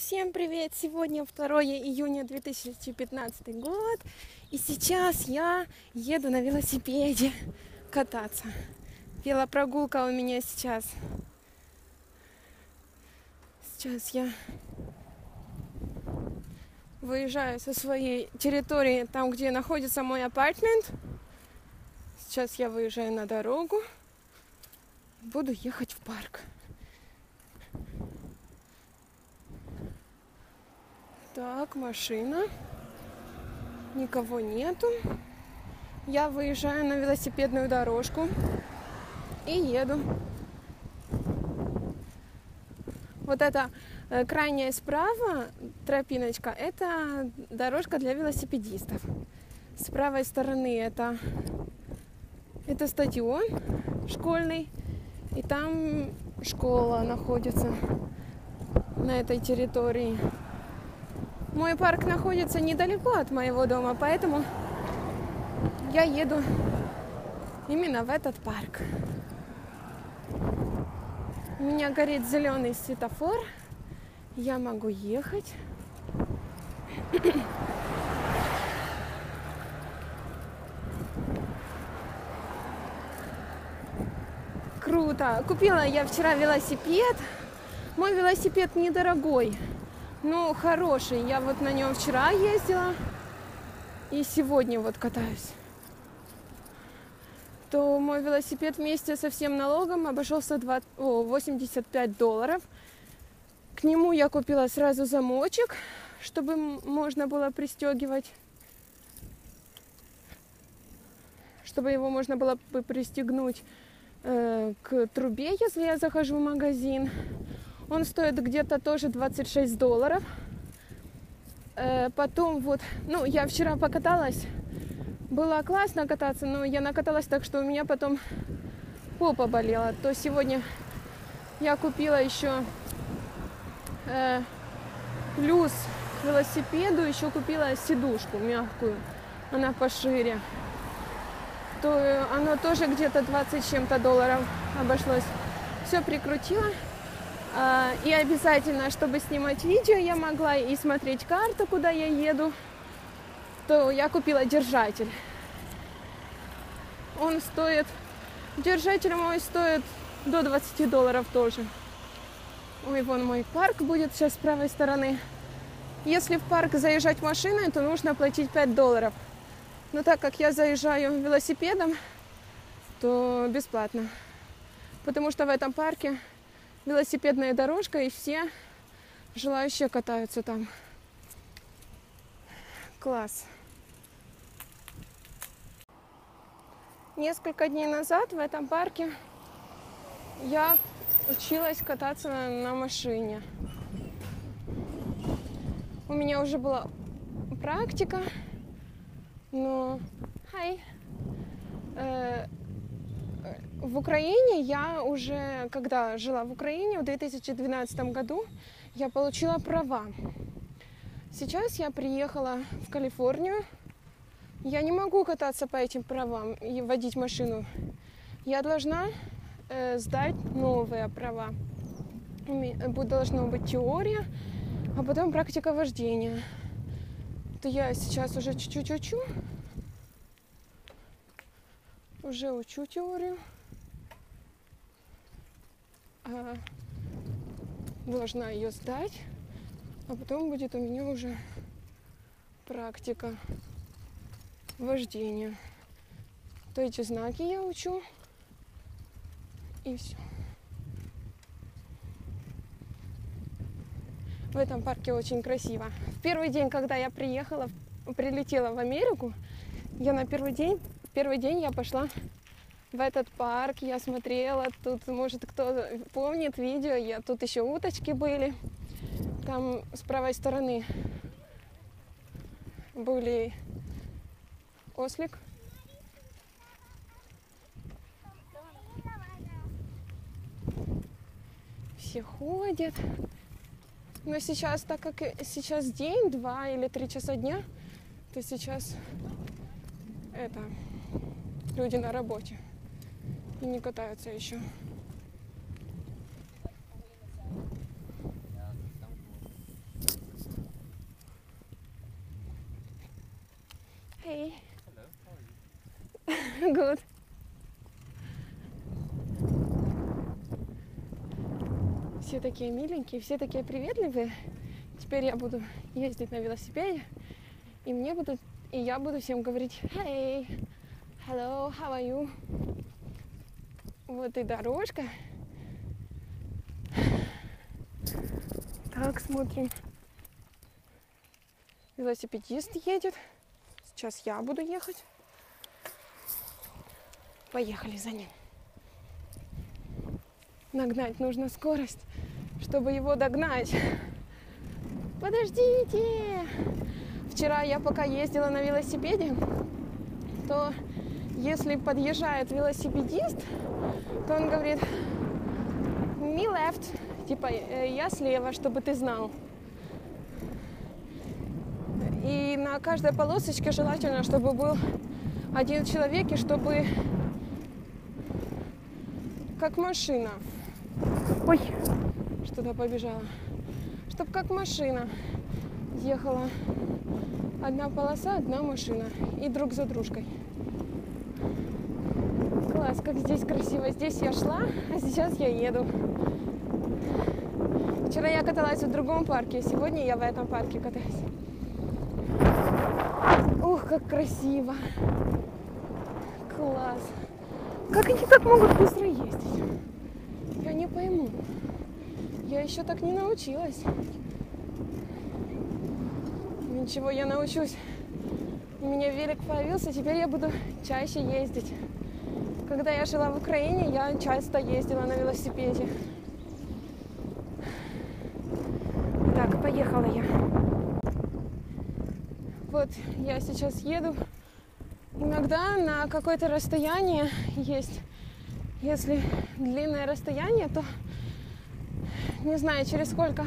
Всем привет! Сегодня 2 июня 2015 год. И сейчас я еду на велосипеде кататься. Велопрогулка у меня сейчас. Сейчас я выезжаю со своей территории, там, где находится мой апартмент. Сейчас я выезжаю на дорогу. Буду ехать в парк. Так, машина. Никого нету. Я выезжаю на велосипедную дорожку и еду. Вот эта э, крайняя справа тропиночка, это дорожка для велосипедистов. С правой стороны это, это стадион школьный, и там школа находится на этой территории. Мой парк находится недалеко от моего дома, поэтому я еду именно в этот парк. У меня горит зеленый светофор. Я могу ехать. Круто. Купила я вчера велосипед. Мой велосипед недорогой. Ну, хороший. Я вот на нем вчера ездила и сегодня вот катаюсь. То мой велосипед вместе со всем налогом обошелся 20, о, 85 долларов. К нему я купила сразу замочек, чтобы можно было пристегивать. Чтобы его можно было бы пристегнуть э, к трубе, если я захожу в магазин. Он стоит где-то тоже 26 долларов. Э, потом вот, ну, я вчера покаталась. Было классно кататься, но я накаталась так, что у меня потом попа болела. То сегодня я купила еще э, плюс к велосипеду, еще купила сидушку мягкую. Она пошире. То оно тоже где-то 20 чем-то долларов обошлось. Все прикрутила. А, и обязательно, чтобы снимать видео, я могла и смотреть карту, куда я еду, то я купила держатель. Он стоит, держатель мой стоит до 20 долларов тоже. Ой, вон мой парк будет сейчас с правой стороны. Если в парк заезжать машиной, то нужно платить 5 долларов. Но так как я заезжаю велосипедом, то бесплатно. Потому что в этом парке велосипедная дорожка, и все желающие катаются там. Класс. Несколько дней назад в этом парке я училась кататься на, на машине. У меня уже была практика, но... Hi. Э, в Украине я уже, когда жила в Украине в 2012 году, я получила права. Сейчас я приехала в Калифорнию. Я не могу кататься по этим правам и водить машину. Я должна э, сдать новые права. Должна быть теория, а потом практика вождения. То я сейчас уже чуть-чуть учу. Уже учу теорию. А, должна ее сдать, а потом будет у меня уже практика вождения. То эти знаки я учу, и все. В этом парке очень красиво. В первый день, когда я приехала, прилетела в Америку, я на первый день, первый день я пошла в этот парк я смотрела. Тут, может, кто помнит видео, я тут еще уточки были. Там с правой стороны были ослик. Все ходят. Но сейчас, так как сейчас день, два или три часа дня, то сейчас это люди на работе и не катаются еще. Hey. Good. Все такие миленькие, все такие приветливые. Теперь я буду ездить на велосипеде, и мне будут, и я буду всем говорить Hey, hello, how are you? Вот и дорожка. Так, смотрим. Велосипедист едет. Сейчас я буду ехать. Поехали за ним. Нагнать нужно скорость, чтобы его догнать. Подождите! Вчера я пока ездила на велосипеде, то если подъезжает велосипедист, то он говорит me left, типа «Э, я слева, чтобы ты знал. И на каждой полосочке желательно, чтобы был один человек, и чтобы как машина. Ой, что-то побежала. Чтоб как машина ехала. Одна полоса, одна машина. И друг за дружкой. Класс, как здесь красиво. Здесь я шла, а сейчас я еду. Вчера я каталась в другом парке, сегодня я в этом парке катаюсь. Ух, как красиво. Класс. Как они так могут быстро ездить? Я не пойму. Я еще так не научилась. Ничего, я научусь. У меня велик появился, теперь я буду чаще ездить. Когда я жила в Украине, я часто ездила на велосипеде. Так, поехала я. Вот я сейчас еду. Иногда на какое-то расстояние есть, если длинное расстояние, то не знаю через сколько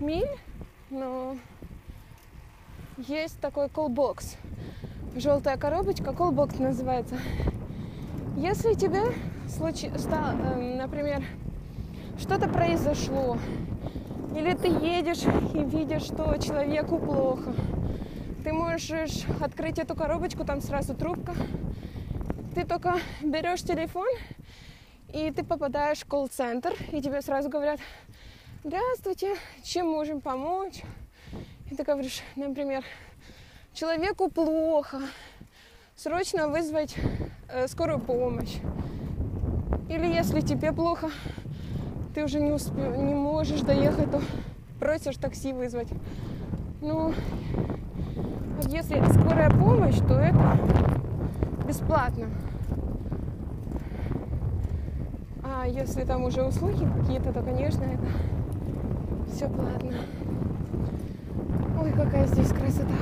миль, но есть такой колбокс. Желтая коробочка, колбокс называется. Если тебе, случай, стал, э, например, что-то произошло, или ты едешь и видишь, что человеку плохо, ты можешь открыть эту коробочку, там сразу трубка. Ты только берешь телефон, и ты попадаешь в колл-центр, и тебе сразу говорят, здравствуйте, чем можем помочь? И ты говоришь, например, человеку плохо, срочно вызвать э, скорую помощь. Или если тебе плохо, ты уже не, успе- не можешь доехать, то просишь такси вызвать. Ну, если скорая помощь, то это бесплатно. А если там уже услуги какие-то, то, конечно, это все платно. Ой, какая здесь красота.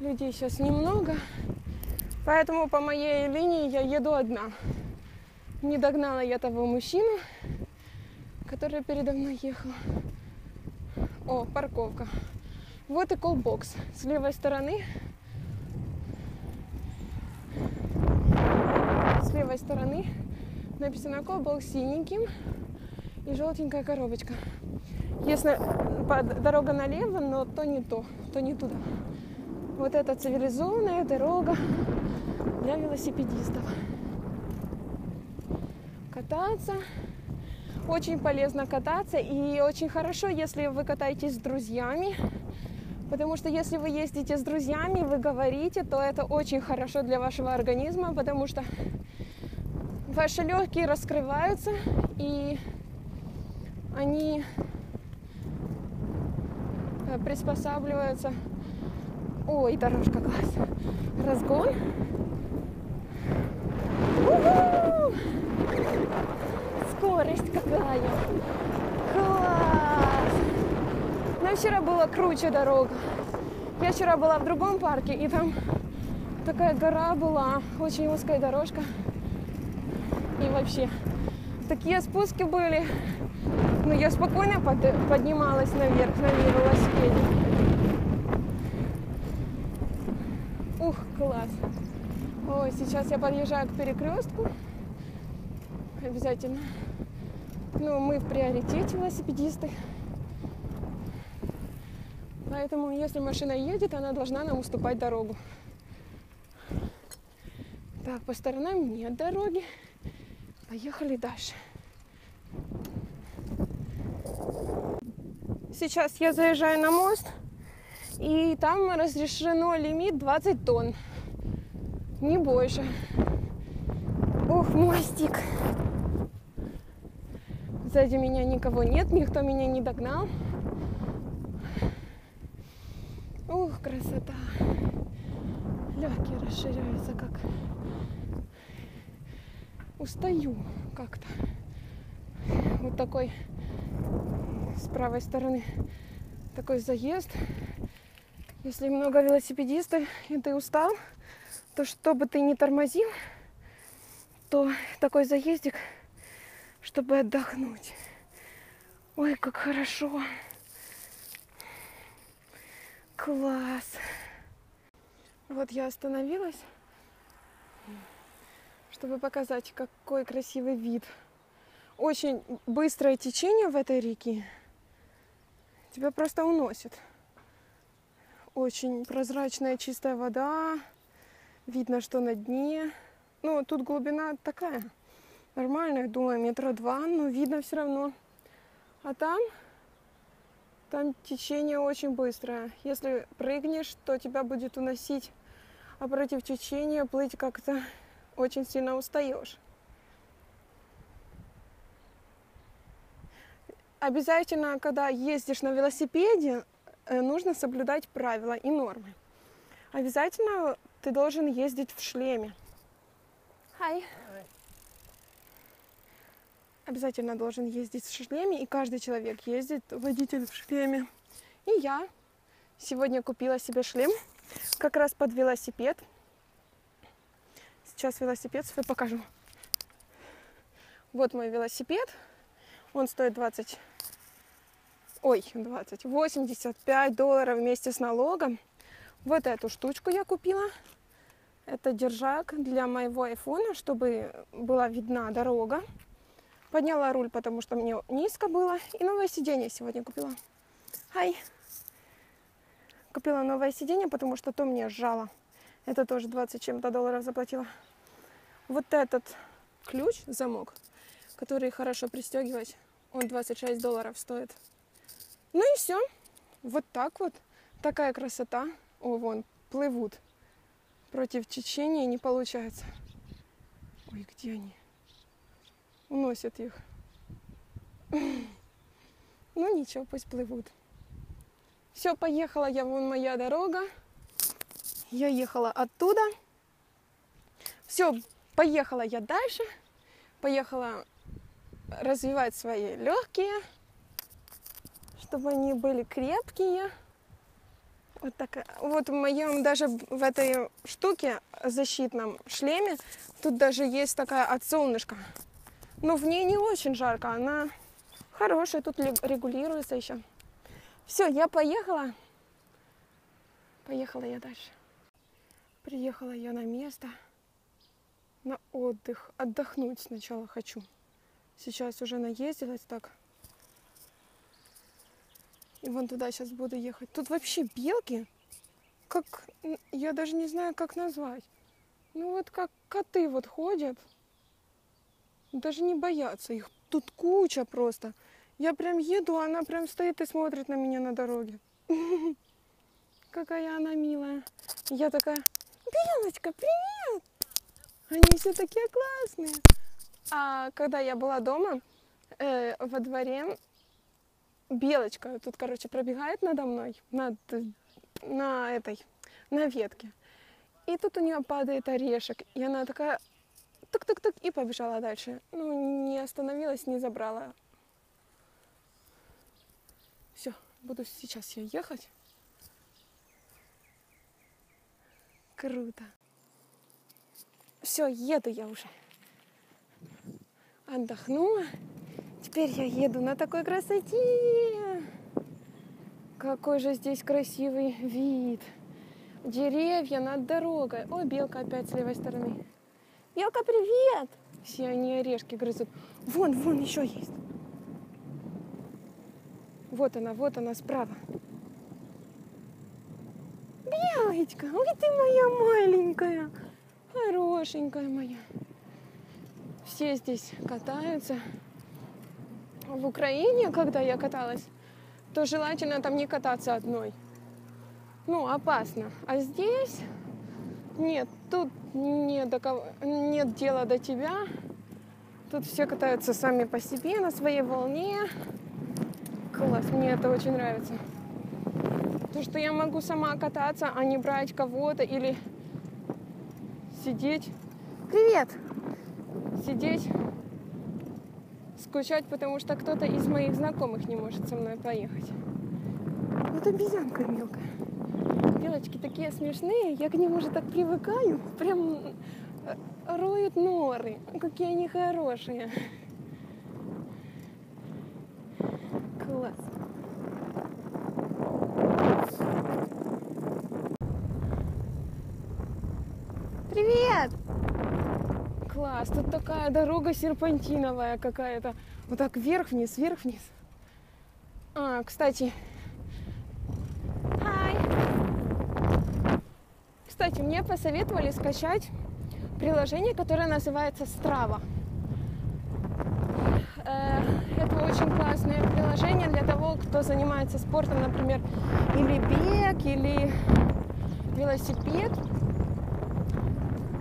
Людей сейчас немного. Поэтому по моей линии я еду одна. Не догнала я того мужчину, который передо мной ехал. О, парковка. Вот и колбокс. С левой стороны. С левой стороны написано колбокс синеньким и желтенькая коробочка. Если дорога налево, но то не то, то не туда. Вот это цивилизованная дорога для велосипедистов. Кататься. Очень полезно кататься и очень хорошо, если вы катаетесь с друзьями. Потому что если вы ездите с друзьями, вы говорите, то это очень хорошо для вашего организма, потому что ваши легкие раскрываются и они э, приспосабливаются. Ой, дорожка класс. Разгон. У-ху! Скорость какая. Класс. Но вчера была круче дорога. Я вчера была в другом парке, и там такая гора была, очень узкая дорожка. И вообще, такие спуски были. Но я спокойно под, поднималась наверх на велосипеде. Ух, класс. Ой, сейчас я подъезжаю к перекрестку. Обязательно. Ну, мы в приоритете велосипедисты. Поэтому, если машина едет, она должна нам уступать дорогу. Так, по сторонам нет дороги. Поехали дальше. Сейчас я заезжаю на мост, и там разрешено лимит 20 тонн. Не больше. Ух, мостик. Сзади меня никого нет, никто меня не догнал. Ух, красота. Легкие расширяются как. Устаю как-то. Вот такой с правой стороны такой заезд. Если много велосипедистов и ты устал, то чтобы ты не тормозил, то такой заездик, чтобы отдохнуть. Ой, как хорошо. Класс. Вот я остановилась, чтобы показать, какой красивый вид. Очень быстрое течение в этой реке. Тебя просто уносит. Очень прозрачная чистая вода. Видно, что на дне. Ну, тут глубина такая. Нормальная, думаю, метра два, но видно все равно. А там там течение очень быстрое. Если прыгнешь, то тебя будет уносить, а против течения плыть как-то очень сильно устаешь. Обязательно, когда ездишь на велосипеде, э, нужно соблюдать правила и нормы. Обязательно ты должен ездить в шлеме. Hi обязательно должен ездить в шлеме, и каждый человек ездит, водитель в шлеме. И я сегодня купила себе шлем как раз под велосипед. Сейчас велосипед свой покажу. Вот мой велосипед. Он стоит 20, ой, 20, 85 долларов вместе с налогом. Вот эту штучку я купила. Это держак для моего айфона, чтобы была видна дорога. Подняла руль, потому что мне низко было. И новое сиденье сегодня купила. Хай. Купила новое сиденье, потому что то мне сжало. Это тоже 20 чем-то долларов заплатила. Вот этот ключ, замок, который хорошо пристегивать, он 26 долларов стоит. Ну и все. Вот так вот. Такая красота. О, вон, плывут. Против течения не получается. Ой, где они? Уносят их. Ну ничего, пусть плывут. Все, поехала я, вон моя дорога. Я ехала оттуда. Все, поехала я дальше. Поехала развивать свои легкие, чтобы они были крепкие. Вот такая. Вот в моем даже в этой штуке защитном шлеме тут даже есть такая от солнышка. Но в ней не очень жарко, она хорошая, тут регулируется еще. Все, я поехала. Поехала я дальше. Приехала я на место, на отдых. Отдохнуть сначала хочу. Сейчас уже наездилась так. И вон туда сейчас буду ехать. Тут вообще белки, как, я даже не знаю, как назвать. Ну вот как коты вот ходят. Даже не боятся их. Тут куча просто. Я прям еду, она прям стоит и смотрит на меня на дороге. Какая она милая. Я такая, Белочка, привет! Они все такие классные. А когда я была дома, э, во дворе, белочка тут, короче, пробегает надо мной, над, на этой, на ветке. И тут у нее падает орешек. И она такая тук-тук-тук и побежала дальше. Ну, не остановилась, не забрала. Все, буду сейчас я ехать. Круто. Все, еду я уже. Отдохнула. Теперь я еду на такой красоте. Какой же здесь красивый вид. Деревья над дорогой. Ой, белка опять с левой стороны. Белка, привет! Все они орешки грызут. Вон, вон еще есть. Вот она, вот она справа. Белочка, ой ты моя маленькая. Хорошенькая моя. Все здесь катаются. В Украине, когда я каталась, то желательно там не кататься одной. Ну, опасно. А здесь нет, тут нет, до кого, нет дела до тебя. Тут все катаются сами по себе, на своей волне. Класс, мне это очень нравится. То, что я могу сама кататься, а не брать кого-то или сидеть. Привет! Сидеть, скучать, потому что кто-то из моих знакомых не может со мной поехать. Вот обезьянка мелкая. Белочки такие смешные, я к ним уже так привыкаю. Прям э, роют норы. Какие они хорошие. Класс. Привет! Класс, тут такая дорога серпантиновая какая-то. Вот так вверх-вниз, вверх-вниз. А, кстати, Hi. Кстати, мне посоветовали скачать приложение, которое называется Strava. Э, Это очень классное приложение для того, кто занимается спортом, например, или бег, или велосипед.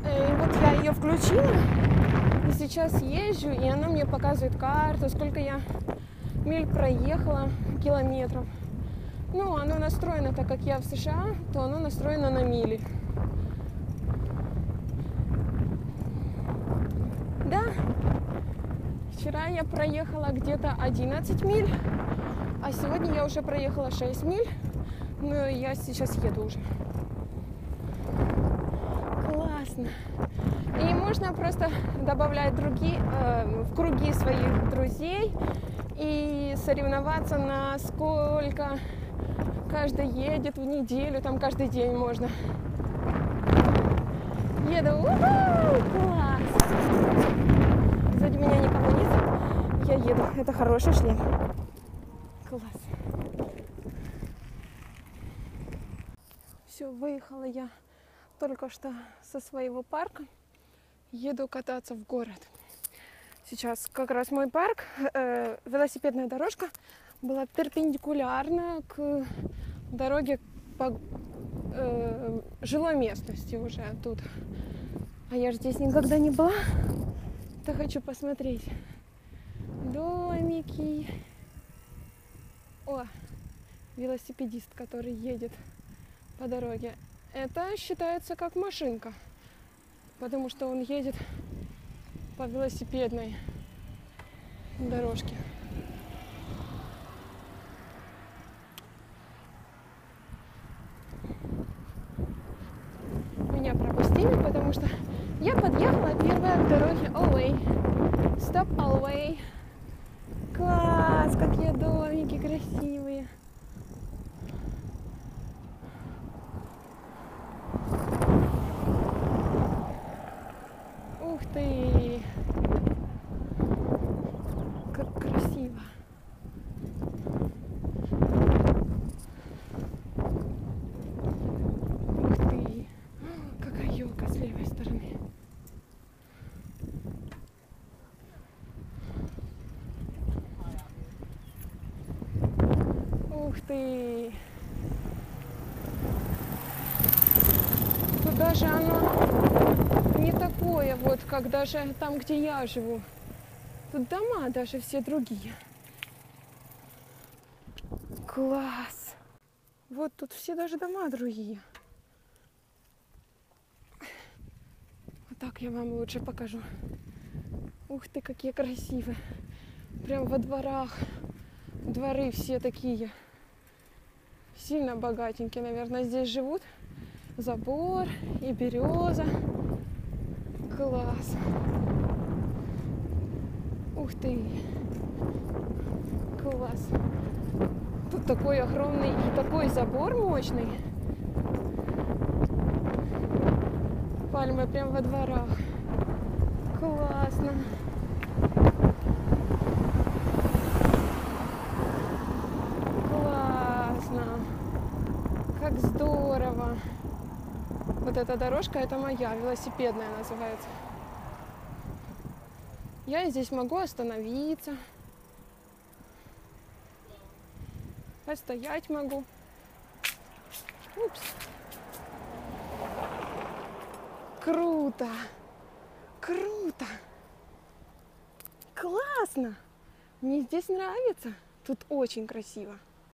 Э, И вот я ее включила, и сейчас езжу, и она мне показывает карту, сколько я миль проехала, километров. Ну, оно настроено, так как я в США, то оно настроено на мили. Да, вчера я проехала где-то 11 миль, а сегодня я уже проехала 6 миль, но я сейчас еду уже. Классно. И можно просто добавлять другие, э, в круги своих друзей и соревноваться на сколько каждый едет в неделю, там каждый день можно. Еду, уху, класс! Сзади меня нет, я еду, это хороший шлем. Класс. Все, выехала я только что со своего парка, еду кататься в город. Сейчас как раз мой парк, э, велосипедная дорожка была перпендикулярна к дороге по э, жилой местности уже тут. А я же здесь никогда не была. То хочу посмотреть. Домики. О, велосипедист, который едет по дороге. Это считается как машинка, потому что он едет по велосипедной дорожке. Меня пропустили, потому что я подъехала первая к дороге Away. Stop Away. Класс, какие домики красивые. Ух ты! Как красиво. Ух ты! Какая елка с левой стороны. Ух ты! Тут даже оно не такое вот, как даже там, где я живу. Тут дома даже все другие. Класс! Вот тут все даже дома другие. Вот так я вам лучше покажу. Ух ты, какие красивые. Прям во дворах. Дворы все такие. Сильно богатенькие, наверное, здесь живут. Забор и береза. Класс. Ух ты. Класс. Тут такой огромный и такой забор мощный. Пальмы прям во дворах. Классно. Классно. Как здорово. Вот эта дорожка, это моя, велосипедная называется. Я здесь могу остановиться. Постоять могу. Упс. Круто! Круто! Классно! Мне здесь нравится. Тут очень красиво.